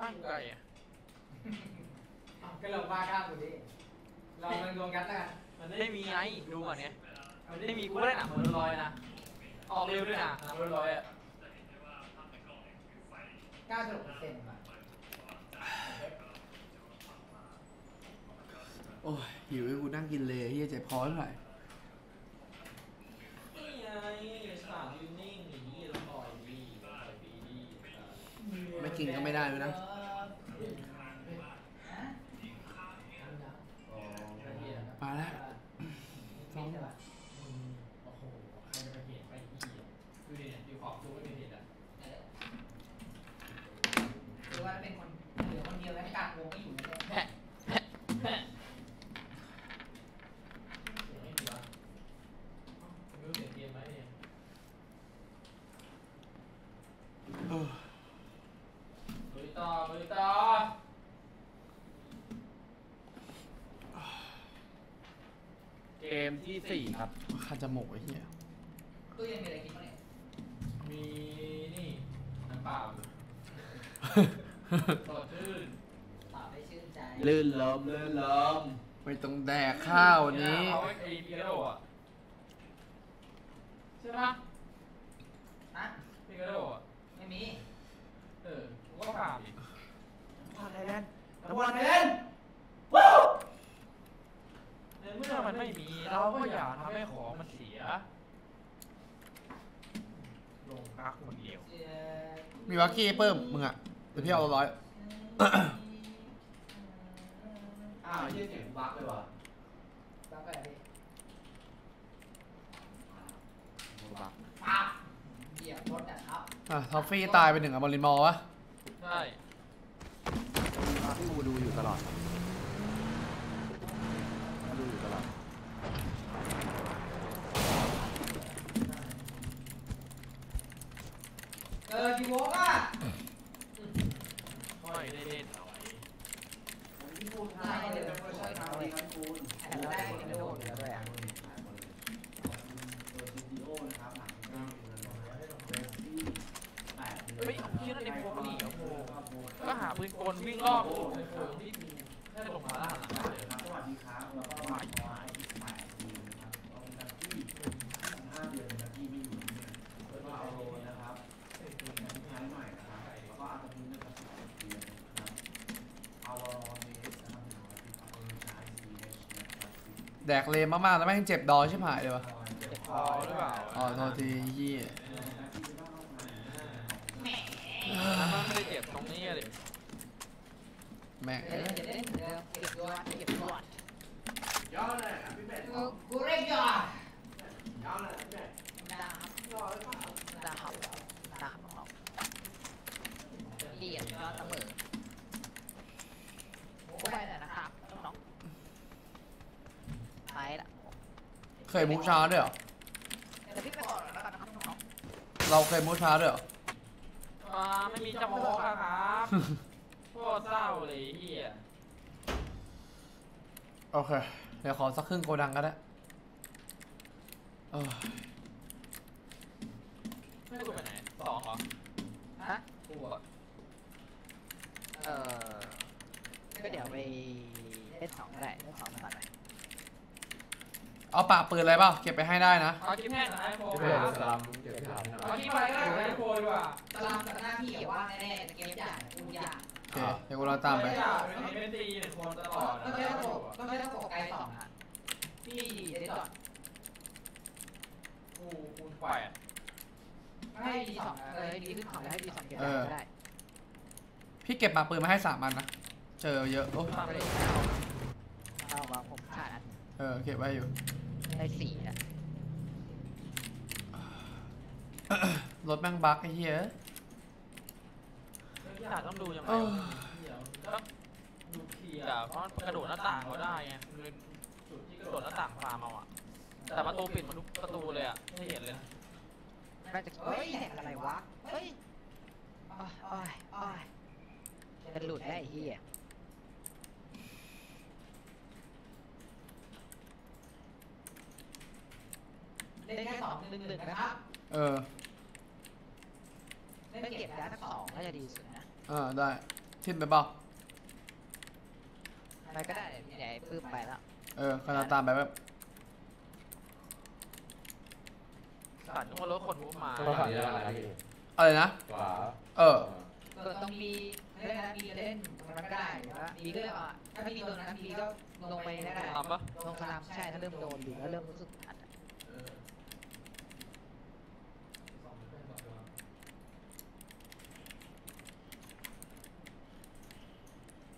บ้านกูไกลอะอ้าวก็เราบ้าข้ามกูดิเรามันดวงยัดแล้วกันมันไม่มีไงดูก่อนไงมันไม่มีกูได้หนังมันลอยนะออกเร็วด้วยนะหนังมันลอยอะเก้าสิบหกเปอร์เซ็นต์ว่ะโอ้ยหิวให้กูนั่งกินเลยเฮียใจพอเท่าไหร่นี่ไงสามยืนนิ่งอย่างนี้แล้วลอยดีลอยดีดีไม่กินก็ไม่ได้เลยนะ มาแล้ว สองแบบโอ้โหใครจะไปเห็นไปที่ดูดิเนี่ยอยู่ขอบดูไม่เป็นเห็นอะหรือว่าเป็นคนเหลือคนเดียวแล้วกลางวงไม่อยู่เลย แพะแพะแพะ เสียงไม่ดีวะไม่รู้เสียงเกมไหมเนี่ย เออ ลุยต่อลุยต่อเกมที่ สี่ครับคันจมูกไอ้เหี้ยตู้เย็นมีอะไรกินบ้างเนี่ยมีนี่น้ำเปล่าสดชื่นตอบได้ชื่นใจลื่นลมลื่นลมไม่ต้องแดกข้าววันนี้ เอาไอ้ไอ้พิกาโดอะใช่ปะ ฮะ พิกาโดอะ ไม่มี เออกูก็ถามอีก มาไทยแลนด์ น้ำมันเล่นว้าวในเมื่อมันไม่มีเราก็อย่าทำให้ของมันเสีย ลงพักคนเดียว เอ่อ มีวั กกี้เพิ่มมึงอะเดี๋ยวพี่เอาร้อยอ้าวยี่เสียงบักเลยว่ะแล้วก็อะไรพี่บักปั๊บเหยียบรถอะครับอะทอฟฟี่ตายไปหนึ่งอะบอลลินมอร์วะใช่ที่กูดูอยู่ตลอดดูอยู่ตลอด เกิดกี่โมงอะค่อยได้เล่นหน่อยได้เดี๋ยวเวอร์ชันทำดีครับคุณแอนได้กินโดนแล้วด้วยอะเฮ้ยยืดในพวกนี้โอ้โหก็หาปืนกลวิ่งรอบ แดกเลมมากๆแล้วแม่งเจ็บดอใช่ไหมเลยวะเจ็บคอหรือเปล่าอ๋อโทษทีเหี้ยแล้วมันไม่ได้เจ็บตรงนี้เลยแม่งเดี๋ยวเดี๋ยวเดี๋ยวเดี๋ยวเก็บตัวเก็บตัวย้อนเลยอะพี่เป็ดกูกูเรียกยอดย้อนเลยพี่เป็ดดาบย้อนเลยเปล่าดาบดาบของเราเรียนก็เสมอโอ้ไปแล้วนะครับน้องไปละ เคยมุกช้าด้วยเหรอ เดี๋ยวพี่ไปก่อนแล้วกันนะครับน้องเราเคยมุกช้าด้วยเหรอ อ่าไม่มีจะโมกอะครับโคตรเศร้าเลยไอ้เฮียโอเค เดี๋ยวขอสักครึ่งโกดังก็ได้เออไม่รู้ไปไหนสองเหรอฮะ กูอะเออก็เดี๋ยวไปเล่นสองก็ได้เล่นสองมาก่อนไหม เอาปากปืนอะไรเปล่าเก็บไปให้ได้นะเอาคลิปแห้งกับไอโฟนเดี๋ยวสลัมเดี๋ยวสลัมเอาคลิปไรก็ได้ไอโฟนดีกว่าตารางกับหน้าที่อย่าว่าแน่ๆแต่เกมใหญ่คุณใหญ่างโอเคเดี๋ยวกูเราตามไปไม่อยากเป็นตีหนึ่งคนตลอดก็นะไม่ต้องโฟกก็ไม่ต้องโฟกัสสองอะพี่เล่นก่อนกูคูณแปดให้ดีสองเออให้ดีขึ้นสองแล้วให้ดีสองเกมเออได้ พี่เก็บปากปืนมาให้สามอันนะ เจอเยอะโอ้เลยเอามาผมขาดอันเออเก็บไว้อยู่ ได้สี่อะรถแม่งบั๊กไอ้เหี้ยอยากต้องดูยังไงเออต้องดูเคลียร์เพราะมันกระโดดหน้าต่างก็ได้ไงมันเป็นจุดที่กระโดดหน้าต่างฟาร์มเอาอะแต่ประตูปิดมันทุกประตูเลยอะไม่เห็นเลยนะน่าจะเฮ้ยแหกอะไรวะ เฮ้ยอ้อยอ้อยอ้อยจะหลุดได้ไอ้เหี้ย เล่นแค่สองหนึ่งหนึ่งนะครับเออเล่นเก็บได้สักสองน่าจะดีสุดนะเออได้ทิมไปเปล่าไปก็ได้พี่ใหญ่ปื้มไปแล้วเออกำลังตามไปแบบสัตว์นึกว่ารถคนมุฟมาก็ฝั่งนี้แล้วนะพี่อะไรนะขวาเออเออต้องมีเล่นนะมีเล่นตรงนั้นก็ได้หรือว่ามีก็อะถ้าไม่มีตรงนั้นมีก็ลงไปได้ได้ทำปะลงสนามใช่ถ้าเริ่มโดนอยู่แล้วเริ่มรู้สึกอัดอะ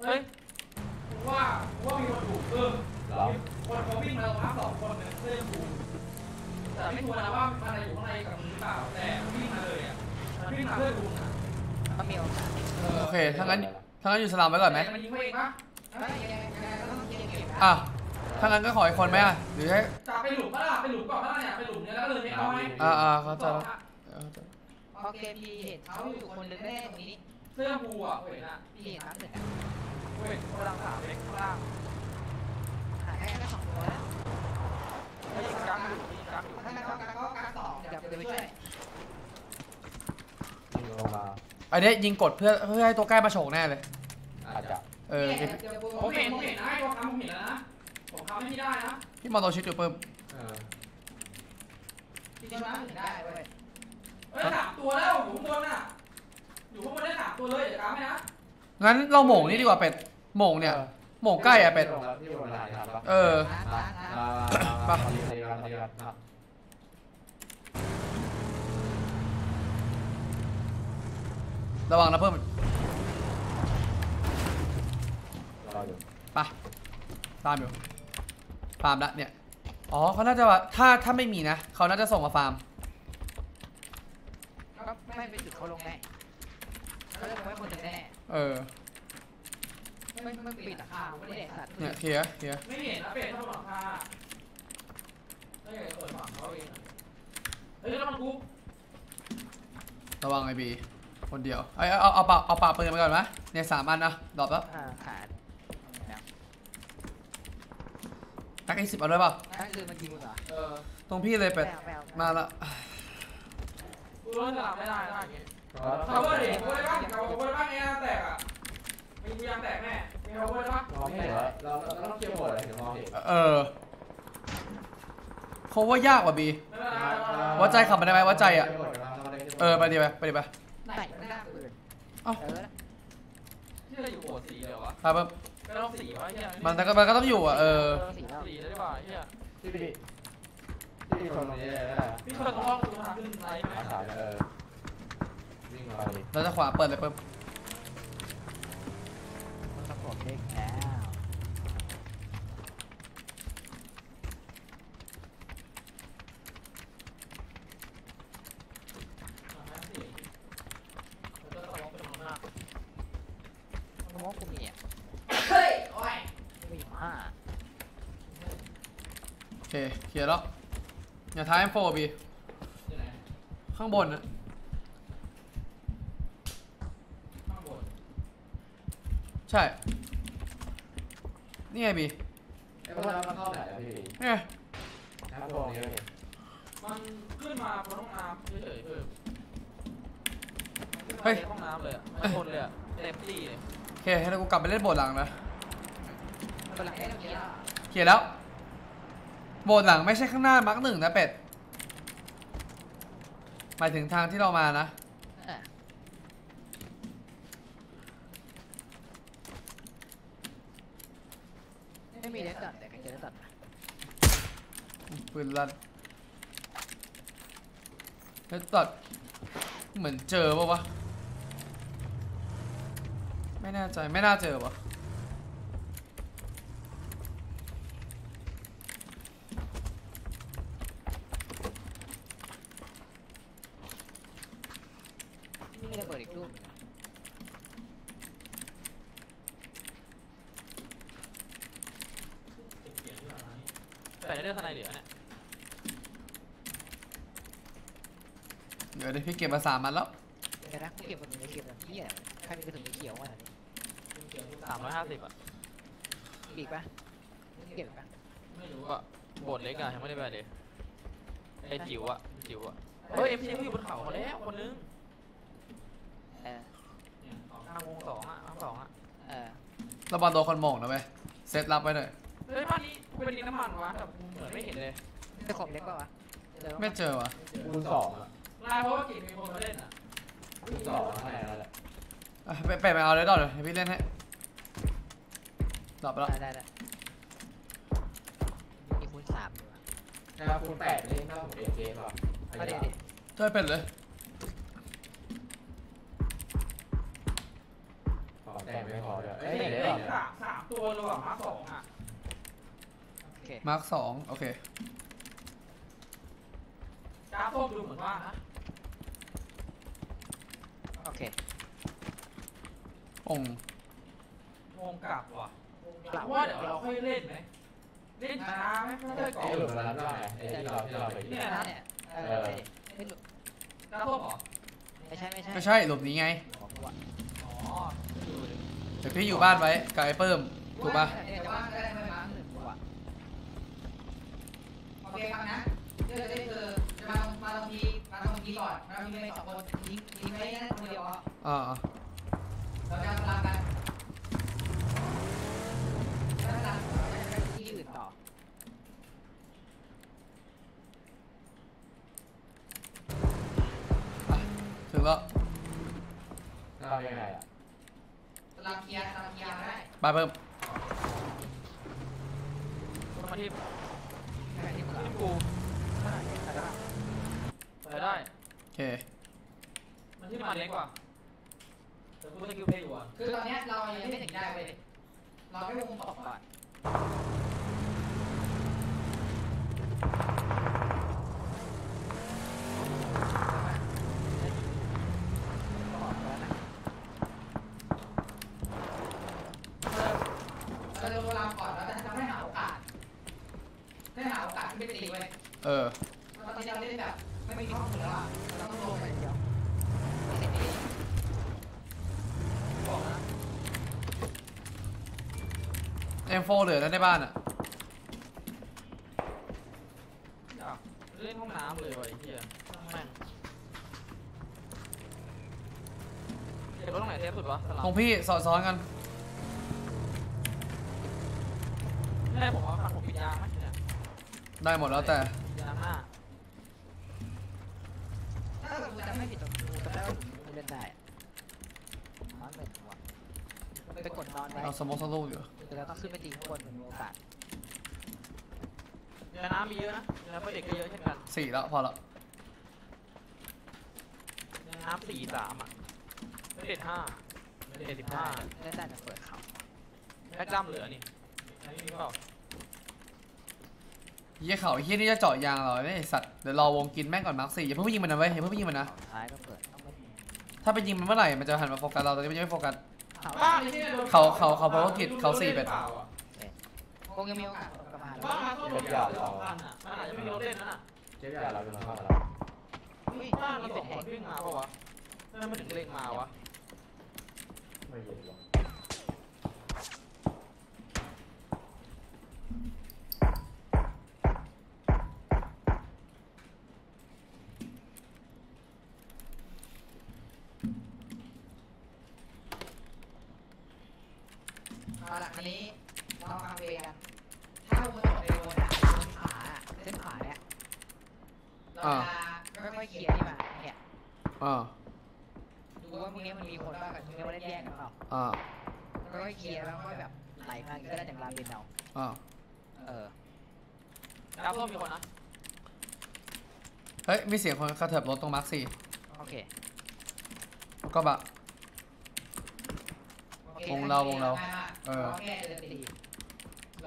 เฮ้ย ว่าว่ามีคนถูกเพิ่ม เหรอ คนเขาวิ่งมาตรงน้ำสองคนเนี่ยเพื่อนถูกแต่ไม่ชัวร์นะว่ามันอยู่ข้างในกับมึงหรือเปล่าแต่วิ่งมาเลยอะมันวิ่งมาเพื่อดูนะ ก็มีโอกาสโอเคถ้างั้นถ้างั้นอยู่สลามไว้ก่อนไหมมันยิงเขาเองปะไม่ยังไงยังไงก็ต้องเก็บเก็บอะถ้างั้นก็ขออีกคนไหมอะหรือให้จะไปหลุมปะล่ะไปหลุมก่อนปะล่ะเนี่ยไปหลุมเนี่ยแล้วก็เลยไม่เอาให้อ่าอ่าเข้าใจแล้วเออพอเกมพีเห็นเขาอยู่คนนึงแน่ตรงนี้เสื้อผูอะเห็นอะพี่เห็นน้ำหนึ่งอะเห็นกำลังสามเล็กข้างล่างหายแค่แค่สองตัวแล้วไม่ยิงกักอยู่ยิงกักอยู่ถ้างั้นก็ก็การสองเดี๋ยวจะไปช่วยยิง ลงมา อันนี้ยิงกดเพื่อเพื่อให้ตัวใกล้มาโฉกแน่เลย อาจจะเออเนี่ยเดี๋ยวผมเห็นผมเห็นนะไอ้ตัวทำผมเห็นแล้วนะผมทำให้พี่ได้นะพี่มองตัวชิดอยู่เพิ่มเออพี่ช่วยน้ำหนึ่งได้เว้ยเฮ้ยสามตัวแล้วอยู่ข้างบนน่ะอยู่ข้างบนได้สามตัวเลยเดี๋ยวกาไม่นะงั้นเราโหม่งนี่ดีกว่าเป็ดโหม่งเนี่ยโหม่งใกล้อะเป็ด พี่ลงมาทานปะเออน้ำน้ำน้มามามาเรียนเรียนเรียนครับระวังนะเพิ่มรออยู่ไปตามอยู่ฟาร์มละเนี่ย อ๋อเขาน่าจะว่าถ้าถ้าไม่มีนะเขาน่าจะส่งมาฟาร์มำก็ไม่ไปจุดเขาลงแน่เขาจะลงไว้คนหนึ่งแน่เออไม่ไม่ปิดอะข้าวไม่ได้แดกสัตว์เนี่ยเคลียร์เคลียร์ไม่เห็นนะเป็ดถ้าบนหลังคาเฮ้ยเปิดฝั่งเขาเองอะเฮ้ยแล้วมันกูระวังไอ้บี คนเดียวเอ้ยเอาเอาเอาปากเอาปากปืนไปก่อนไหมเนี่ยสามอันนะดรอปแล้วอ่าขาดแพ็กอีสิบเอาด้วยเปล่านั่นคือมันยิงมึงเหรอเออตรงพี่เลยเป็ดแมวแมวมาละกูรู้สลับไม่ได้นะอย่างงี้รอคาเวอร์ดิคาเวอร์ได้ปะคาเวอร์ได้ปะไอ้ยางแตกอะมีกูยางแตกแน่มีคาเวอร์ได้ปะมองไม่เห็นเราเราต้องเคลียร์หมดเลยถึงมองเห็นเออเขาว่ายากกว่าบีไม่เป็นไรไม่เป็นไรวัดใจขับมาได้ไหมวัดใจอะ เออไปดีไปไปดีไปไหนไม่ได้ปืน เอ้า เออที่จะอยู่โหดสีเลยวะครับเพิ่มก็ต้องสีวะไอ้เหี้ยมันก็มันก็ต้องอยู่อะเออ สีแล้วสีเลยดีกว่าไอ้เหี้ยที่พี่ที่คนตรงนี้ได้ได้พี่เพื่อนต้องห้องดูทางขึ้นไลฟ์ไหมอาสาเออวิ่งมาดิเราจะขวาเปิดเลยเพิ่มมันประกอบเล็กแล้ว แล้วก็ต้องเป็นของหน้า มันมองกูมีอะ เฮ้ยโอ้ย มีอยู่ห้า โอเคเคลียร์แล้วอย่า ท้ายโฟบีที่ไหนข้างบนนะข้างบนใช่ นี่ไงบีไอ้พวกนั้นมันเข้าไหนอะพี่เนี่ยน้ำตรงนี้เลยมันขึ้นมาบนห้องน้ำเฉยๆเพิ่มเฮ้ยห้องน้ำเลยอะไม่ทนเลยอะเต็มที่เลยโอเคให้เรากูกลับไปเล่นโบสถ์หลังนะเป็นหลังแค่เมื่อกี้อะเคลียร์แล้วโบสถ์หลังไม่ใช่ข้างหน้ามาร์กหนึ่งนะเป็ด หมายถึงทางที่เรามานะอะไม่มีเลสตัดแต่กันเจอเลสตัดปืนลั่นแล้วตัดเหมือนเจอปะวะ ไม่แน่ใจไม่น่าเจอปะ นี่ระเบิดอีกลูก แต่ในเรื่องทนายเหลือเนี่ยเดี๋ยวเดี๋ยวพี่เก็บมาสามมันแล้วเดี๋ยวนะกูเก็บกระสุนเก็บแบบนี้อะใครมีกระสุนเขียวมาหน่อยสามร้อยห้าสิบอะอีกปะเก็บอีกปะไม่รู้อะโบสถ์เล็กอะยังไม่ได้ไปเลยไอ้จิ๋วอะจิ๋วอะเฮ้ยเอ็มซีเขาอยู่บนเขาแล้วคนนึงเออทางวงสองอะทางสองอะระวังโดนคนโหมงนะเว้ยเซตรับไว้หน่อยเฮ้ยบ้านนี้กูเป็นดินน้ำมันวะแต่กูเหมือน ไม่เห็นเลยจะขบเล็กป่าวะเจอปะไม่เจอวะคูณสองอะลายเพราะว่ากินมีคนมาเล่นอะคูณสองอะไรนั่นแหละอะไปไปไปเอาเลยดอกเลยให้พี่เล่นให้ดอกไปแล้วได้ได้ได้มีคูณสามอยู่อะนะครับคูณแปดนี่ถ้าผมเอเกมอะเอาดี๋ยวดิช่วยเป็นเลยขอแต่ไม่พอด้วยเฮ้เอ้ยยเดี๋ยวเฮ้ยเดี๋ยวสามสามตัวเลยว่ะมาสองอะโอเค มาร์คสองโอเคกราฟส้มดูเหมือนว่านะโอเคองค์งงกลับว่ะว่าเดี๋ยวเราค่อยเล่นไหมเล่นช้าไหมค่อยๆก่อไอ้นหลุดมาแล้วได้ไอ้ที่เราที่เราไปเนี่ยนะเนี่ยเอเอออไม่หลุดกราฟส้มเหรอไม่ใช่ไม่ใช่ไม่ใช่หลบหนี้ไงของกูอะอ๋อดูดิเดี๋ยวพี่อยู่บ้านไว้กับไอ้เพิ่มถูกปะ เนี่ยจะว่าก็ได้ไม่มาหนึ่งกูอะ โอเค ฟังนะเรื่องนี้คือจะมามาตรงนี้มาตรงนี้ก่อนมาตรงนี้ไปสองคนทิ้งทิ้งไว้นั่นคนเดียวอะอ่าเราจะสลับกันแล้วสลับที่อื่นต่ออะถึงแล้วเรายังไงอะสลับเคลียร์สลับเคลียร์ได้บ้านเพิ่มมาที่แค่ ที่มึงทีอะมกูไปได้โอเคมันที่มันเล็กกว่าแต่กูสกิลเพย์อยู่อะคือตอนนี้เรายังไม่ถึงได้เว้ยเราแค่วงตกก่อนก่อนแล้วนะ เราจะเวลาก่อนแล้วจะทำให้หาโอกาสให้หาโอกาสที่ไม่ตีเว้ย เออ ตอนนี้เราเล่นแบบไม่มีข้อมูลแล้วอะเราต้องลงไปเดียว ไม่เสร็จดี บอกนะ เอ็มโฟเหลือแล้วในบ้านอะอยากเล่นห้องน้ำเลยว่ะไอ้เหี้ยแม่งเก็บรถตรงไหนเทปสุดวะสลับของพี่สอดซ้อนกัน แม่ผมเอาคันผมปิดยางไหมเนี่ยได้หมดแล้วแต่ยางหน้าถ้าเกิดกูจำไม่ผิดตรงกูจำได้ว่ากูเล่นได้อะนอนเป็นหัวไปกดนอนไว้ เอาสโมอสลูกอยู่ แล้วก็ขึ้นไปตีข้างบนมันมีโอกาสยาน้ำมีเยอะนะแล้วก็เด็กก็เยอะเช่นกันสี่แล้วพอละยาน้ำสี่สามอะเด็ดห้าเด็ดสิบห้าเล่นได้แต่เปิดเขาแบ็คดัมเหลือนี่อันนี้มีเปล่าเยี่ยเขาไอ้เฮียนี่จะเจาะยางเราเนี่ยไอ้สัตว์เดี๋ยวรอวงกินแม่งก่อนมาร์คสี่อย่าเพิ่งไปยิงมันนะเว้ยอย่าเพิ่งไปยิงมันนะเขาท้ายก็เปิดต้องไม่ถ้าไปยิงมันเมื่อไหร่มันจะหันมาโฟกัสเราแต่นี่มันยังไม่โฟกัส ถามบ้าว่านไอ้ที่โดนเขาเขาเขาภารกิจเขาสี่เป็ดปล่าอะคงยังมีโอกาสกลับมาบ้านมาก็โดนจับสองพันอะมันอาจจะไม่มีรถเล่นนั่นอะเจ๊ยาเราเป็นเข้ามาแล้วอุ้ยบ้านเรามีสเป็อนงแหคนกวิ่งมาปะวะทำไมมันถึงเล็งมาวะไม่เย็นหรอ มีเสียงคนกระเถิบรถตรงมาร์คสี่โอเคก็บะโอควงเราวงเราง่ยมกเออราแค่เดินตี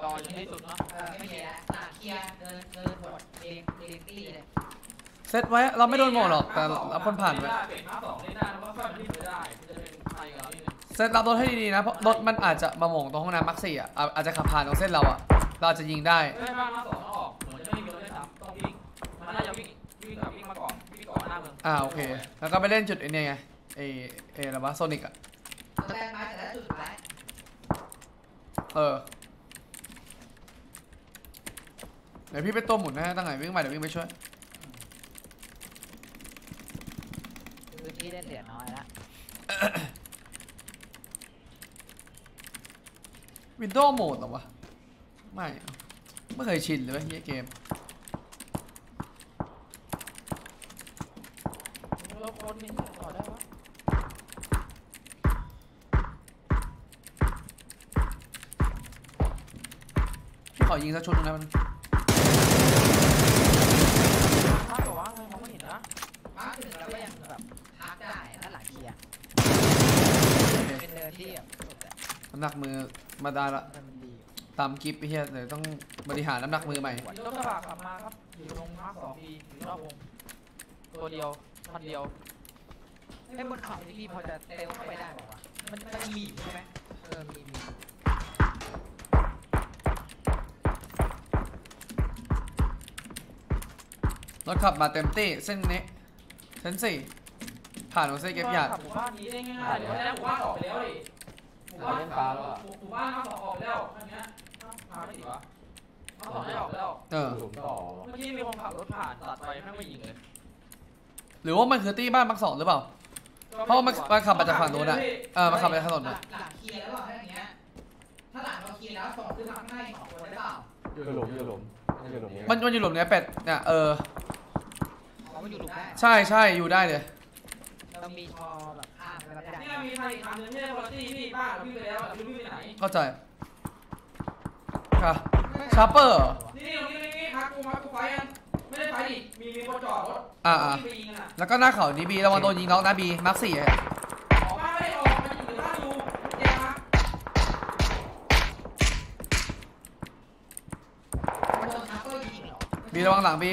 รออยู่ที่สุดเนาะเออไม่เคลียร์ละสามเคลียร์เดินเดินหมดเรียงเรียงตีเลยเซตไว้เราไม่โดนโหมงหรอกแต่รับคนผ่านเล่ไว้ได้เป็นมาสองเล่นได้แล้วก็ค่อยมาที่ไม่ได้จะเป็นใครกับเรานี่นึงเซตรับรถให้ดีๆนะเพราะรถมันอาจจะมาโหมงตรงห้องน้ำมาร์คสี่อะอะอาจจะขับผ่านตรงเส้นเราอะเราอาจจะยิงได้ไม่บ้านมาสองออกเหมือน อนหน้าเมืองอ่าโอเค แล้วก็ไปเล่นจุดไอ้เนี่ยไงไอเออะไรวะโซนิกอะแรงมาแต่ละจุดสุดท้ายเออเดี๋ยวพี่ไปตัวหมุนนะฮะตั้งไหนวิ่งมาเดี๋ยววิ่งไปช่วยพื้นที่เล่นเหลือน้อยละวินโดว์โหมดเหรอวะ ไม่อะไม่เคยชินเลยเว้ยเหี้ยเกม อยิงสักชุดหนึงนะมันมากกว่าทำไมมองไม่เห็นนะมาถึงเราก็ยังแบบพักได้ถ้าหลังเคลียร์เป็นเนินที่แบบสุดอะน้ำหนักมือมาได้ละมันดีตามกิฟต์ไอ้เหี้ยเดี๋ยวต้องบริหารน้ำหนักมือใหม่รถกระบะขับมาครับอยู่ตรงมาร์คสองปีอยู่รอบวงตัวเดียวพันเดียวไอ้บนเขาที่พี่พอจะเต็มเข้าไปได้บอกว่าวะมันมันมีอยู่ใช่ไหมเออมีมี รถขับมาเต็มที่เส้นนี้เส้นสี่ผ่านโอเซ่เก็บหยาดขับหมู่บ้านนี้ได้ง่ายๆเดี๋ยวแล้วหมู่บ้านออกไปแล้วดิหมู่บ้านเล่นฟ้าแล้วอะหมู่บ้านมาสองออกไปแล้วอันเนี้ยมาไม่ถึงวะมาสองได้ออกไปแล้วเออหลุมต่อเมื่อกี้มีคนขับรถผ่านตัดไปแม่งไม่ยิงเลยหรือว่ามันคือตี้บ้านมักสองหรือเปล่าเพราะว่ามันมันขับมาจากฝั่งนู้นอะเออมันขับไปถนนหลัอะงหลังเคลียร์แล้วเปล่าถ้าอย่างเงี้ยถ้าหลังเราเคลียร์แล้วส่งขึ้นมาข้างหน้าอีกสองคนได้เปล่าอยู่หลุมอยู่หลุมมันอยู่หลุมนี้มันมันอยู่หลุมเนี้ยเป็ดเนี่ยเออ เขามันอยู่หลุมได้ใช่ใช่อยู่ได้เลยต้องมีชอแบบข้ามไปแล้วได้เนี่ยมีใครอีกคันนึงที่ได้คุณภาพพี่บ้านเราพี่ไปแล้วพี่พี่ไปไหนเข้าใจค่ะชาร์เปอร์นี่ตรงนี้ตรงนี้พักกูพักกูไฟกันไม่ได้ไฟดิมีมีคนจอดรถอ่าอ่าพี่ไปยิงกันอะแล้วก็หน้าเขานี้บีระวังโดนยิงน็อกนะบีมาร์คสี่ออกมาไม่ได้ออกมันอยู่ในบ้านอยู่แกมามันโดนทักก็ยิงเหรอบีระวังหลังบี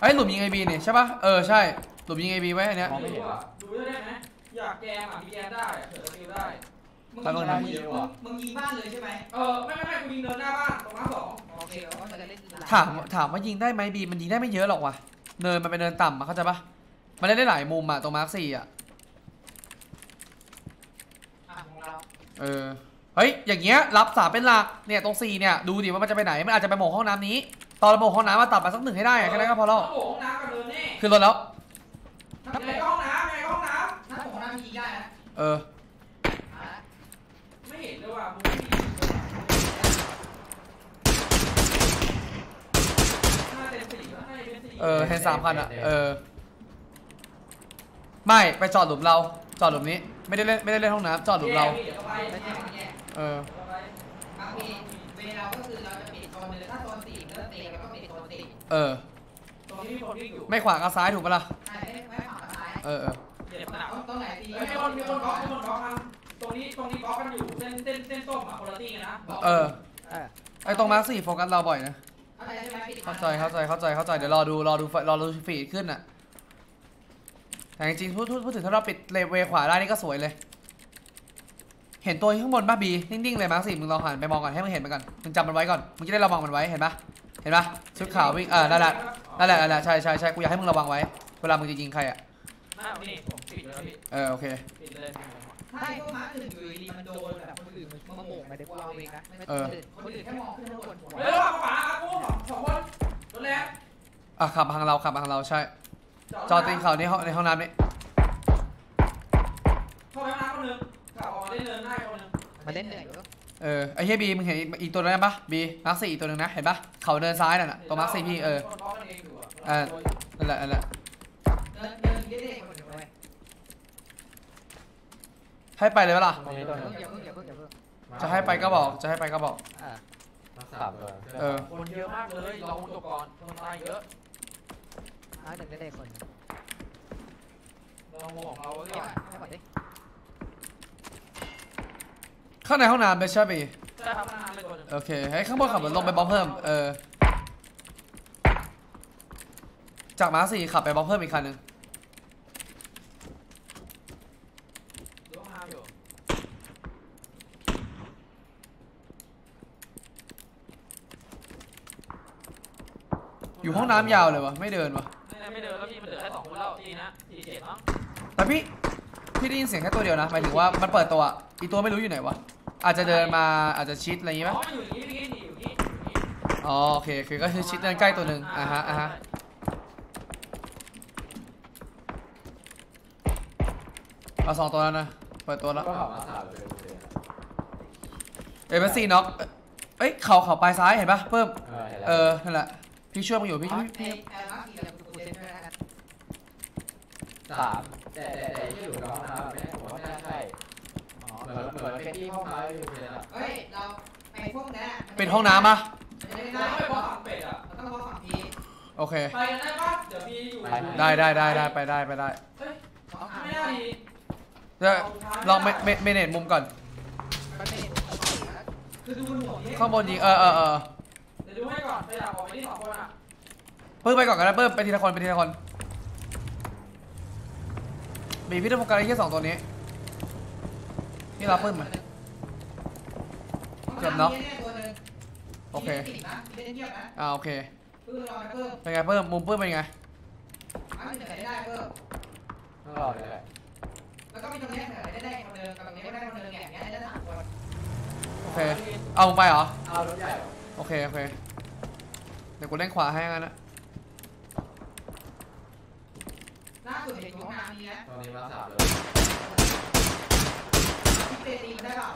ไอ้ยหลุมยิงไอบีนี่ใช่ปะเออใช่หลุมยิงไอบีไว้อันเนี้ยไม่รู้อะดูได้ไหมอยากแกมอะมีแกมได้อะเผื่อจะฟิวได้ มึงแป๊บนึยิงงนะมึงยิงมึงยิงบ้านเลยใช่ไหมเออไม่ไม่ไม่กูยิงเดินหน้าบ้านตรงม้าสองโอเคเราก็จะเล่นหลังถามถามว่ายิงได้ไหมบีมันยิงได้ไม่เยอะหรอกว่ะเนินมันเป็นเนินต่ำอะเข้าใจปะมันเล่นได้หลายมุมอะตรงมาร์คสี่อะอะของเราเออเฮ้ยอย่างเงี้ยรับสามเป็นหลักเนี่ยตรงสี่เนี่ยดูดิว่ามันจะไปไหนมันอาจจะไปโหมกห้องน้ำนี้ ตอนเราโหมกห้องน้ำมาตัดมาสักหนึ่งให้ได้อะแค่นั้นก็พอแล้วต้องโบกห้องน้ำกันเดินแน่ขึ้นรถแล้วยังไงก็ห้องน้ำยังไงก็ห้องน้ถ้าผมน่ายิงได้นะเอออะำไม่เห็นเลยว่ะมุมที่น่าเต็มสี่แล้วน่าจะเป็นสี่เออเห็นสามคันอะเออไม่ไปจอดหลุมเราจอดหลุมนี้ไม่ได้เล่นไม่ได้เล่นห้องน้ำจอดหลุมเราแยกพี่ดี๋ยวก็ไปไม่ใช่ไม่ใช่เออ เออ ตรงที่มีคนวิ่งอยู่ไม่ขวาก็ซ้ายถูกปะล่ะ ใช่ไม่ไม่ฝั่งซ้ายเออเออเจ็บหนักต้องต้องไหนดีเฮ้ยมีคนมีคนบล็อกมีคนบล็อกทางตรงนี้ตรงนี้บล็อกกันอยู่เส้นเส้นเส้นส้มอะคนละที่กันนะบล็อกเออ เออไอตรงมาร์คสี่โฟกัสเราบ่อยนะเข้าใจใช่ไหมปิดเข้าใจเข้าใจเข้าใจเข้าใจเดี๋ยวรอดูรอดูรอดูฟีดขึ้นอะแต่จริงๆพูดพูดพูดถึงถ้าเราปิดเลเวขวาได้นี่ก็สวยเลย เห็นตัวข้างบนป่ะบีนิ่งๆเลยมาร์คสี่มึงลองหันไปมองก่อนให้มึงเห็นมันก่อนมึงจำมันไว้ก่อนมึงจะได้ระวังมันไว้เห็นปะ เห็นปะชุดขาววิ่งเออนั่นแหละนั่นแหละนั่นแหละใช่ใช่ใช่กูอยากให้มึงระวังไว้ เวลามึงจะยิงใครอะหน้านี่ผมปิดแล้วพี่เออโอเคปิดเลยถ้าไอ้พวกม้าอื่นอยู่ดีมันโดนแบบคนอื่นมันมาโหมกไงเดี๋ยวกูเอาเองนะไม่เออคนอื่นคนอื่นแค่มองขึ้นข้างบนหัวเฮ้ยระวังขวาครับกูสองสองคนรถแรงอะขับมาทางเราขับมาทางเราใช่ จอดตีนเขาในห้องในห้องน้ำนี่เข้าไปห้องน้ำคนหนึงกลับออกมาเล่นเนินได้คนหนึงมาเล่นเหนื่อยอยู่ เออไอ้เฮียบีมึงเห็นอีกอีกตัวนึงปะบี mark สี่อีกตัวนึงนะเห็นปะเขาเดินซ้ายนั่นน่ะตัว mark สี่พี่เออคนบล็อกกันเองอยู่อะเออนั่นแหละนั่นแหละเดินเดินเรื่อยๆคนเดียวเลยให้ไปเลยปะล่ะตรงนี้ตัวหนึงอย่าเพิ่งอย่าเพิ่งอย่าเพิ่งจะให้ไปก็บอกจะให้ไปก็บอกเออสามตัวเออ คนเยอะมากเลยเราจบก่อนคนตายเยอะมาหนึ่งได้เลยคนหนึ่งเราของเราเก็เนี่บยให้ก่อนดิ ข้างในห้องน้ำเลยใช่ไหมบีใช่ครับห้องน้ำเลยคนหนึงโอเคให้ข้างบนขับรถลงไปบล็อกเพิ่ม เออ จาก mark สี่ขับไปบล็อกเพิ่มอีกคันหนึ่งดูห้องน้ำอยู่อยู่ห้องน้ำยาวเลยวะไม่เดินวะไม่ไม่เดินแล้วพี่มันเดินแค่สองคนแล้วทีนะสี่เจ็ดมั้งแต่พี่พี่ได้ยินเสียงแค่ตัวเดียวนะหมายถึงว่ามันเปิดตัวอีกตัวไม่รู้อยู่ไหนวะ อาจจะเดินมาอาจจะชิดอะไรอย่างงี้ไหมอ๋อมันอยู่อย่างนี้พี่นี่อยู่นี่อยู่นี่อ๋อโอเคคือก็คือชิดเดินใกล้ตัวหนึ่งอ่าฮะอ่าฮะเอาสองตัวแล้วนะเปิดตัวแล้วก็ขับมาสามเลยเลยเอเบซีน็อกเอ้ยเข่าเข่าปลายซ้ายเห็นปะเพิ่มเออเห็นแล้วเออนั่นแหละพี่ช่วยมึงอยู่พี่ไอ้พี่ไอ้มาร์คสี่กับกูเซ็นด้วยนะกันสามแต่แต่แต่ที่หลุมกับห้องน้ำไม่ผมว่าไม่น่าใช่อ๋อ เหมือนเหมือนเป็นที่ห้องน้ำอยู่เลยนะเฮ้ย เราไอ้พวกนั้นเป็นห้องน้ำปะไม่ได้เราได้ไม่บอกฝั่งเป็ดอะเราต้องบอกฝั่งพีโอเค ไปกันได้ปะเดี๋ยวพี่อยู่ได้ได้ได้ได้ไปได้ไปได้เฮ้ยสองทางไม่ได้ดีเดี๋ยวลองเมเมเมเนจมุมก่อนมันเป็นคือดูบนหัวพี่ข้างบนยิงเออเออเออเดี๋ยวดูให้ก่อนไปดักออกไปที่สองคนอะเพิ่มไปก่อนกันนะเพิ่มไปทีละคนไปทีละคนมีพี่ต้องโฟกัสไอ้แค่สองตัวนี้ นี่เราเพิ่มมาเจ็บเนอะโอเคเล่นเงียบนะอ่าโอเคเพิ่มรอเพิ่มเป็นไงเพิ่มมุมเพิ่มเป็นไงอันนี้ไหนได้เพิ่มต้องรอเลยแหละแล้วก็มีตรงนี้ไหนได้ได้คนเดิมกับตรงนี้ได้คนเดิมอย่างเงี้ยได้สามคนโอเคเอามึงไปเหรอเอารถใหญ่เหรอโอเคโอเคเดี๋ยวกูเล่นขวาให้งั้นนะล่าสุดเห็นของน้ำนี้นะตอนนี้มาสามเลย เปตีได้เปล่า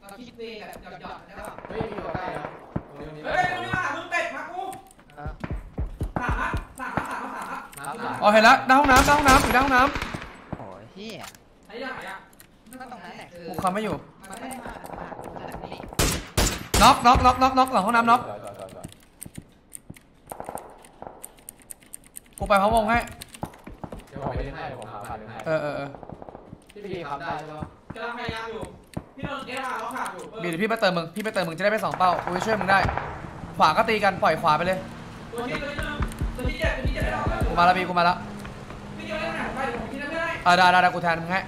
เราคิดเปแบบหยอดๆได้เปล่าเฮ้ยมีตัวใกล้นะตรงนี้ตรงนี้เฮ้ยตรงนี้มามึงเป็ดมากูสามละสามละสามละสามละน้ำสามอ๋อเห็นแล้วหน้านห้องน้ำหน้านห้องน้ำอยู่หน้าห้องน้โอ้ยเฮียไอ้ยังไงอะก็ตรงนั้นแหละคือกูคำไม่อยู่มันไม่ได้มาขนาดนี้น็อกน็อกน็อกน็อกน็อกหลังห้องน้ำน็อกจอดจอดจอดกูไปพร้อมวงให้เดี๋ยวผมไปเล่นให้ผมหาผ่านเล่นให้เออเออเออ พี่พีทำได้ใช่ปะกำลังพยายามอยู่ พี่โดนเกล้าเราขาดอยู่บีเดี๋ยวพี่ไปเติมมึง พี่ไปเติมมึงจะได้ไปสองเป้ากูจะช่วยมึงได้ ขวาก็ตีกันปล่อยขวาไปเลย ตัวที่ตัวที่ตัวที่เจ็บตัวที่เจ็บไม่ได้กูมาแล้วบีกูมาแล้วพี่เดียวเล่นหนังไปเดี๋ยวผมกินไม่ได้ เออได้ได้ได้กูแทนมึงให้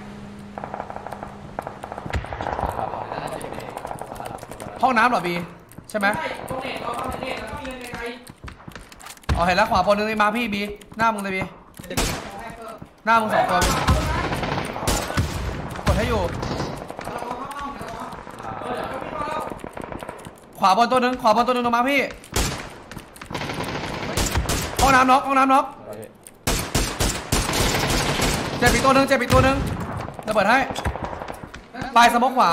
ห้องน้ำเหรอบีใช่ไหมตรงเน็ตเราทำเน็ตแล้วก็มีเงินไกลอ๋อเห็นแล้วขวาบนนึงนี่มาพี่บีหน้ามึงเลยบีแค่เพิ่มหน้ามึงสองตัวกดให้อยู่เราเข้าห้องแล้วก็ เออยวพี่ขวาบนตัวหนึงขวาบนตัวหนึงลงมาพี่ห้องน้ำน็อกห้องน้ำน็อกเจ็บอีกตัวหนึงเจ็บอีกตัวหนึงระเบิดให้ปลายสมองขวา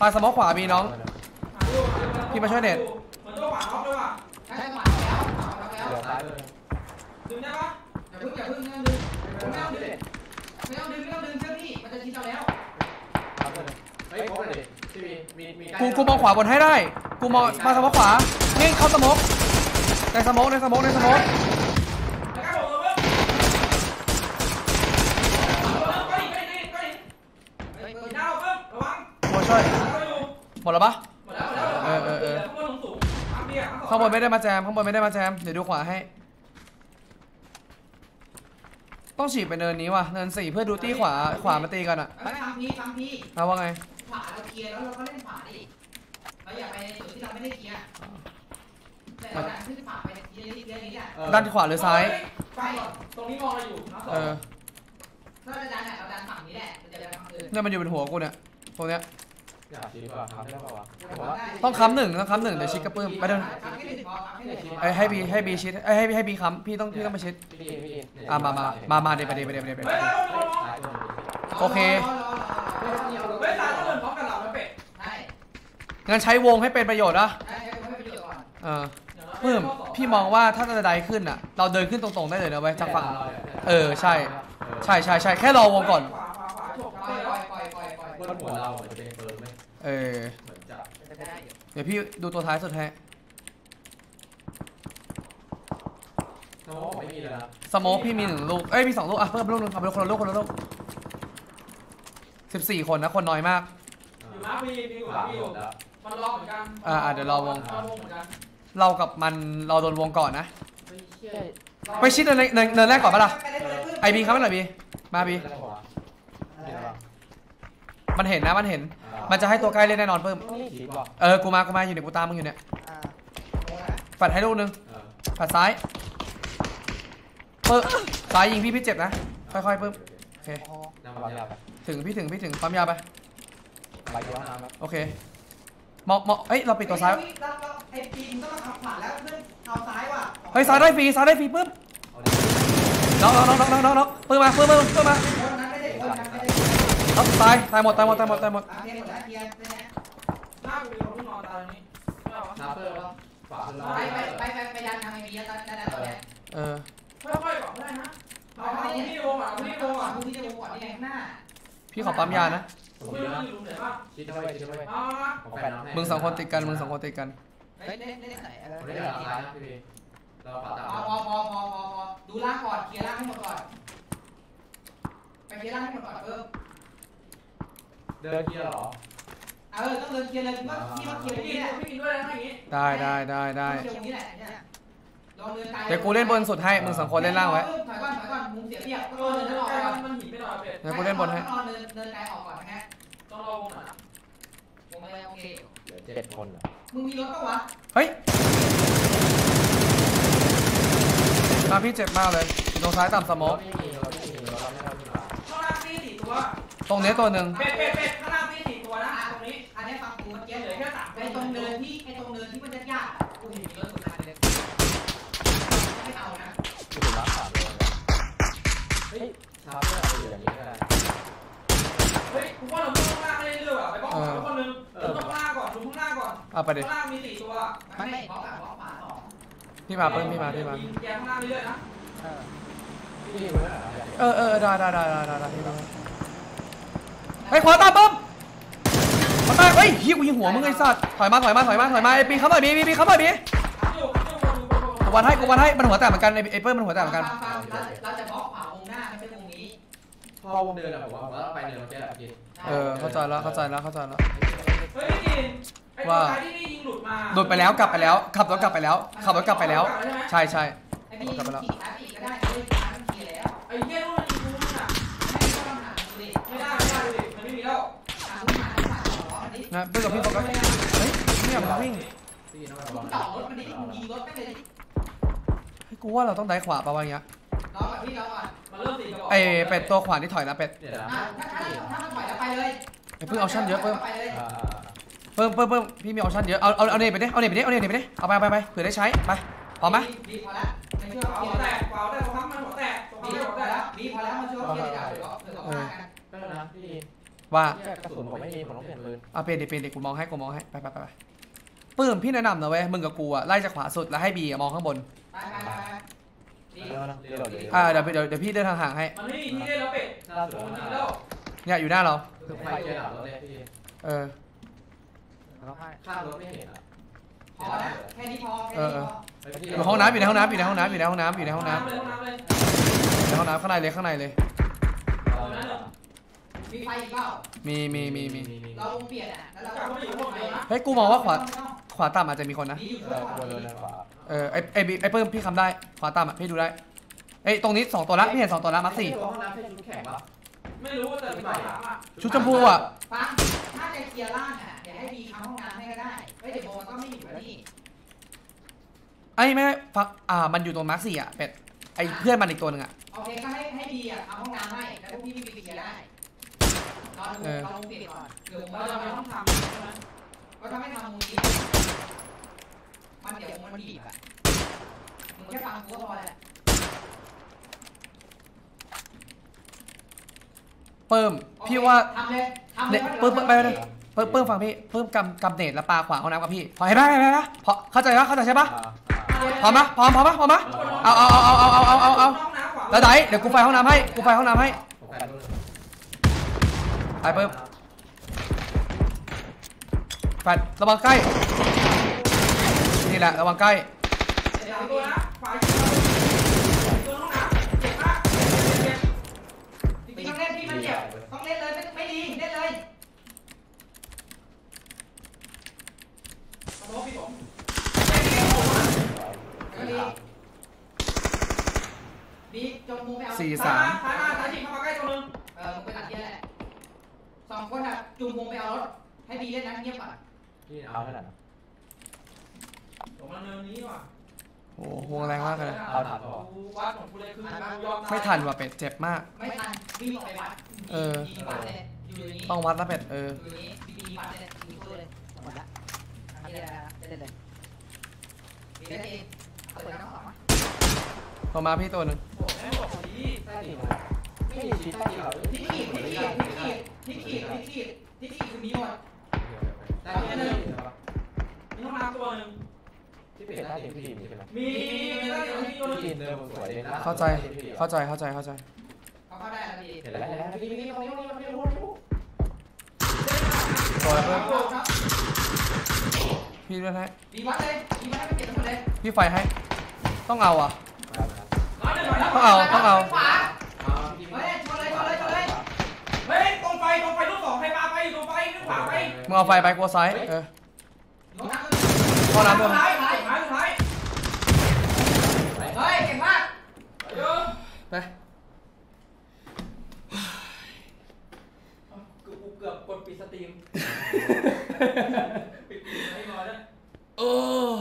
ปลายสมองขวาบีน้องพี่มาช่วยเน็ต กล้กูกูมองขวาบนให้ได้ กูมองมาสมองขวานี่เข้าสมองในสมองในสมองในสมองแล้วก็บอกเลยว่าก็อีกก็อีกก็อีกเฮ้ยก็เพิ่อีมกดาวเพิ่มระวังโอ้ช่วยแล้วอยู่หมดแล้วปะหมดแล้วหมดแล้วเออเออเออข้างบนสูงๆทั้งเบียร์ทั้งสองข้างบนไม่ได้มาแจมข้างบนไม่ได้มาแจมเดี๋ยวดูขวาให้ ต้องฉีกไปเนินนี้ว่ะเนินสี่เพื่อดูตี้ขวาขวามาตีกันอะไม่ทำพี่ทำพี่เอาว่าไง ขวาเราเคลียร์แล้วเราก็เล่นขวาดิเราอย่าไปในจุดที่เราไม่ได้เคลียร์แต่เราดันขึ้นขวาไปเคลียร์เคลียร์นี้อะด้านขวาหรือซ้ายไปก่อนตรงนี้มองอะไรอยู่นะสอเองอถ้าเราดันอะเราดันฝั่งนี้แหละมันจะไปฝั่งอื่นเนี่ยมันอยู่บนหัวกูเนี่ยตรงเนี้ยอยากชี้ดีกว่าทำได้ป่าวะผมว่าต้องค้ำหนึ่งต้องค้ำหนึ่งเดี๋ยวชิดกระปื้มไปเดินทำให้หนึ่งพอทำให้หนึ่งพอไอ้ยให้บีให้บีชิดไอ้ยให้ให้บีค้ำพี่ต้องพี่ต้องไปชิดพี่พีพี่พีอะมามามามาเดี๋ยวไปเดี๋ยวไปเดี๋ยวไปเดี๋ยวไปเฮ้ยตายแล้วมองซ้ายตัวนึงโอเค งั้นใช้วงให้เป็นประโยชน์นะใช่ให้ประโยชน์ก่อนเออเพิ่มพี่มองว่าถ้าจะไดขึ้นอะ เราเดินขึ้นตรงๆได้เลยนะเว้ยจากฝั่งเออใช่ ใช่ใช่ใช่แค่รอวงก่อนขวาขวาขวาฉกปล่ไปอยแล้ปล่อยวปล่อยปล่อยปล่อยบนหัวเราจะเป็นเฟิร์มไหมเออเหมือนจะจะได้อยู่เดี๋ยวพี่ดูตัวท้ายสุดให้น้องไม่มีเลยนะสโมกพี่มีหนึ่งลูก เอ้ยมีสองลูกอะเพิ่มลูกหนึงเอาไปคนละลูกคนละลูกสิบสี่คนนะคนน้อยมากอยู่มาพี่พี่อยู่สามพี่อหมยู่ดแล้ว มันรอเหมือนกันอ่าอ่าเดี๋ยวรอวง รอวงเหมือนกันเรากับมันเราโดนวงก่อนนะไม่เชื่อไปชิดเนินเนินเนินแรกก่อนปะล่ะไอบีครับไม่หน่อยบีมาบีได้ป่าวะเห็นปะมันเห็นนะมันเห็น มันจะให้ตัวใกล้เล่นแน่นอนเพิ่มชี้ป่ะเออกูมากูมาอยู่เนี่ยกูตามมึงอยู่เนี่ยอ่าปัดให้ลูกหนึงเออปัดซ้ายเพิ่มซ้ายยิงพี่พี่เจ็บนะค่อยๆเพิ่มโอเคโอ้โหน้ำมันยาไปถึงพี่ถึงพี่ถึงปั๊มยาไป ไปที่ห้องน้ำครับโอเค มองมองเอ้ยเราปิดตัวซ้ายไอ้ปีนต้องมาขับผ่านแล้วเพื่อนเอาซ้ายว่ะเฮ้ยซ้ายได้ฟรีซ้ายได้ฟรีปึ๊บเอาดิน้องน้องน้องน้องน้องน้องปืนมาปืนมาปืนมาคนนั้นไม่ได้คนนั้นไม่ได้เอาตายตายหมดตายหมดตายหมดตายหมดโอเคหมดแล้วเคลียร์เนี่ยหน้ากูมีคนเพิ่งนอนตายตรงนี้ไม่เอาวะชาร์เปอร์ป่ะฝาขึ้นรอไปไปไปไปไปดันทางไอ้เบียร์ตอนนั้นตอนนี้เออค่อยๆก่อนก็ได้นะเอาเอาที่โวงอะเอาที่โวงอะคุณที่จะวงก่อนนี่ไงข้างหน้าพี่ขอปั๊มยานะ ผมไม่เยรู้อะอยู่ไหนบ้างชิดเข้าไปชิดเข้าไปเอามาผมแฟนน้องให้มึงสองคนติดกันมึงสองคนติดกันเฮ้ยเล่นเล่นไหนอะไรผมได้หลังซ้ายนะพี่พีเราปัดตามพอพอพอพอพอพอดูล่างก่อนเคลียร์ล่างให้หมดก่อน ไปเคลียร์ล่างให้หมดก่อนเพิ่มเดินเคลียร์หรอเออต้องเดินเคลียร์เลยว่าที่ว่าเคลียร์ตรงพี่นี้แหละพี่กินด้วยนะอย่างงี้ ได้ได้ได้ได้เคลียร์ตรงนี้แหละ เนี่ยลองเดินไกลเดี๋ยวกูเล่นบนสุดให้ มึงสองคนเล่นล่างไว้ ถอยก่อนถอยก่อนมุมเสียเปรียบเอก็อเดินเดิแล้วนออกไกลก่อนมันหินไม่นอนเป็ดเดี๋ยวกูเล่นบนให้ ต้องเดินเดินไกลออกก่อนนะฮะต้องรอวงหน่อยนะวงไปโอเคเหลือเจ็ดคนอะมึงมีรถปะวะเฮ้ยตามพี่เจ็บมากเลยอยู่ตรงซ้ายต่ำสโมองไม่มีเราไม่มีเราไม่ได้ที่มาข้างล่างตีสี่ตัว ตรงนี้ตัวหนึ่งเป็ดเป็ดเป็ดข้างล่างตีสี่ตัวนะตรงนี้ อันนี้ฟังกูเมื่อกี้เหเลลือยแค่สามไอ้ตรงเดินที่ไอ้ตรงเดินที่มันยากๆ ไปดิข้างล่างมีสี่ตัวไม่ไม่บล็อกอะบล็อกขวาสองพี่มาเพิ่มพี่มาพี่มายิงแกข้างล่างเรื่อยๆนะพี่พีไม่ได้เออเออได้ได้ได้ได้ได้ได้พี่มาเฮ้ยขวาตามปุ๊บขวาตามเฮ้ยเฮียกูยิงหัวมึงไอ้สัตว์ถอยมาถอยมาถอยมาถอยมาไอ้ปีเขาหน่อยบีบีบีเขาหน่อยบีอยู่อยู่อยู่อยู่กูวันให้กูวันให้มันหัวแตกเหมือนกันไอ้ไอ้เปิ้ลมันหัวแตกเหมือนกันฟังฟังเราเราจะบล็อกขวาวงหน้าไม่ใช่วงนี้พอวงเดินอะผมว่าผมว่าไปเดินมาแค่แบบพี่เออเข้าใจแล้วเข้าใจแล้วเข้าใจแล้วเฮ้ยพี่กินไอ้ตั ว่าโดดไปแล้วกลับไปแล้ว ขับรถกลับไปแล้ว ขับรถกลับไปแล้ว ใช่ใช่กลับไปแล้วไอ้เหี้ยนู่มันยิงกูนู่นอะไม่ได้ไม่ได้เลยมันไม่มีแล้วนะเพื่อนกับพี่โฟกัสเฮ้ยเนี่ยมันวิ่งต่อรถมันได้ยิงรถไปเลยให้กูว่าเราต้องได้ขวาประมาณเนี้ยไอ้เป็ดตัวขวาที่ถอยนะเป็ดไอ้เพื่งเอาชั่นเยอะเพิ่ม เลยอ่าเพิ่มเพิ่มเพิ่มพี่มี option เยอะเอาเอาเอา nade ไปดิเอา nade ไปดิเอา nade ไปดิเอาไปไปไปเผื่อได้ใช้ไปพร้อมไหมบีพอแล้วไม่เชื่อเอาเอาหัวแตกเปล่าได้ตัวพักมันหัวแตกตัวพักบีมันหัวพแตอกแล้วบีพอแล้วมาช่วยเคลียร์ดีกว่าเดี๋ยวเดี๋ยวว่ากันแป๊บนะพี่ว่ากระสุนผมไม่มีผมต้องเปลี่ยนปืนเอาเปลี่ยนดิเปลี่ยนดิกูมองให้กูมองให้ไปไปไปไปปื้มพี่แนะนำนะเว้ยมึงกับกูอะไล่จากขวาสุดแล้วให้บีอะมองข้างบนไปไปไปไปบีเดี๋ยวนะเดี๋ยวเดี๋ยวอ่าเดี๋ยวเดี๋ยวเดี๋ยวพี่เดินห่างๆให้มันไม่มีที่เล่นแล้วเป็ดล่าสุดโดนนะยิงแล้วเนี่ยอยู่หน้าเราคือไฟเจอหลังรถเลยพี่เออข้ามรถไม่เห็นอะพอแล้วแค่นี้พอแค่นี้พออยู่ห้องน้ำอยู่ในห้องน้ำอยู่ในห้องน้ำอยู่ในห้องน้ำอยู่ในห้องน้ำเลยห้องน้ำเลยในห้องน้ำข้างในเลยข้างในเลยตอนนั้นเหรอมีไฟอีกเปล่ามีมีมีมีเราวงเปลี่ยนอะแล้วเรากลับมาอยู่ห้องเดียวนะเฮ้ยกูมองว่าขวาขวาต่ำอาจจะมีคนนะบีอยู่เอช่วยอก่อนวนเลยนะขวาเออไอไอบีไอเพิ่มพี่คำได้ ขวาต่ำอะพี่ดูได้เอ้ยตรงนี้สองตัวละพี่เห็นสองตัวละมาร์คสี่ห้องน้ำใช่ชุดแข่งปะไม่รู้แต่มีคำถามอะชุดชมพูอะ ฟังถ้าจะเคลียร์ล่างอะ ฮ้ยเดี๋ยวโบมันก็ไม่อยู่แล้วนี่ไอ้ไม่ไม่ฟักอ่ามันอยู่ตรงมาร์คสี่อะเป็ดไอเพื่อนมันอีกตัวหนึ่งอะโอเคก็ให้ให้บีอะทำห้องน้ำให้แล้วพวกพี่พี่ไปเคลียร์ได้เราดูเราลงเปลี่ยนก่อนเดี๋ยวผมเราว่าจะจะไม่ไม่ต้ต้อองงทำใช่ไหมก็ถ้าไม่ทำมุมนี้มันเดี๋ยวมันบีบอะมึงแค่ฟังกูก็พอแล้วเพิ่มพี่ว่าทำเลยทำเลเนี่ยยเพิ่มไปเลยเพิ่มเพิ่มฟังพี่เพิ่มกำกำเนตแล้วปลาขวางห้องน้ำกับพี่พอเห็นไหมเห็นไหมเห็นไหมพอเข้าใจปะเข้าใจใช่ปะพร้อมปะพร้อมพร้อมปะพร้อมปะเอาเอาเอาเอาเอาเอาเอาเอาห้องน้ำขวาแล้วไหนเดี๋ยวกูไฟห้องน้ำให้กูไฟห้องน้ำให้ผมแฟนด้วยไปเพิ่มแฟดระวังใกล้นี่แหละระวังใกล้เดี๋ยวตัวนะฝ่ายตัวห้องน้ำเจ็บมากเจ็บจริงๆต้องเล่นพี่มันเจ็บต้องเล่นเลยไม่ไม่ดีเล่นเลย ขอโทษพี่ผมก็ดีบีจงมูไปเอาสี่สาสามมซ้ายมาซ้ายฉีกเข้ามาใกล้ตัวนึงเออมึงไปตัดเยี่ยแหละสองคนอะจูงวงไปเอารถให้บีเล่นนะเงียบก่อนพี่เอาเท่าไหร่นะผมมาเนินนี้ว่ะโอ้โหวงแรงมากเลยกูวัดของกูเลยคือกูยอมไม่ทันว่ะเป็ดเจ็บมาก ไม่ทันวิ่งออกไปวัดเออยิงวัดเลยอยู่อย่างนี้ต้องวัดแล้วเป็ดเออ อยู่อย่างนี้บีบีวัดเลยยิงสู้เลยหมดละทำได้แล้วเล่นเลยบีเล่นเองเอาเปิดน้องสองมาต่อมาพี่ตัวหนึ่งโอ้แม่บอกดีใต้ตีนไม่มีชิดใต้ตีนเหรอที่ขีดที่ขีดที่ขีดที่ขีดที่ขีดที่ขีดคือมีหมดได้แค่นี้มีห้องน้ำตัวหนึ่งที่เพจใต้ทีมพี่ทีมใช่ไหมมีมีตั้งแต่ที่ตัวหนึพี่งทีมเดิมสวยเลยนะเข้าใจเข้าใจเข้าใจเข้าใจเขาเข้าได้แล้วดีเห็นแล้วเห็นแล้วพี่พี่พี่ตรงนี้ตรงนี้ตรงนี้รู้รู้สวยเพื่อนครับ พี่เล่นให้ดีวัดเลยดีวัดให้มันเก็บทั้งหมดเลยพี่ไฟให้ ต้องเอาอะ ร้อยหนึ่งร้อยแล้วต้องเอาต้องเอา ขวาเฮ้ยชนเลยชนเลยชนเลยเฮ้ยตรงไฟตรงไฟลูกสองใครมาไปอยู่ตรงไฟลูกขวาไปมึงเอาไฟไปกลัวซ้ายเออห้องน้ำห้องน้ำสุด้วยดท้ายสุดท้ายสุดท้ายเฮ้ยเก่งมากเยอะไปกูเกือบกดปิดสตรีม Oh.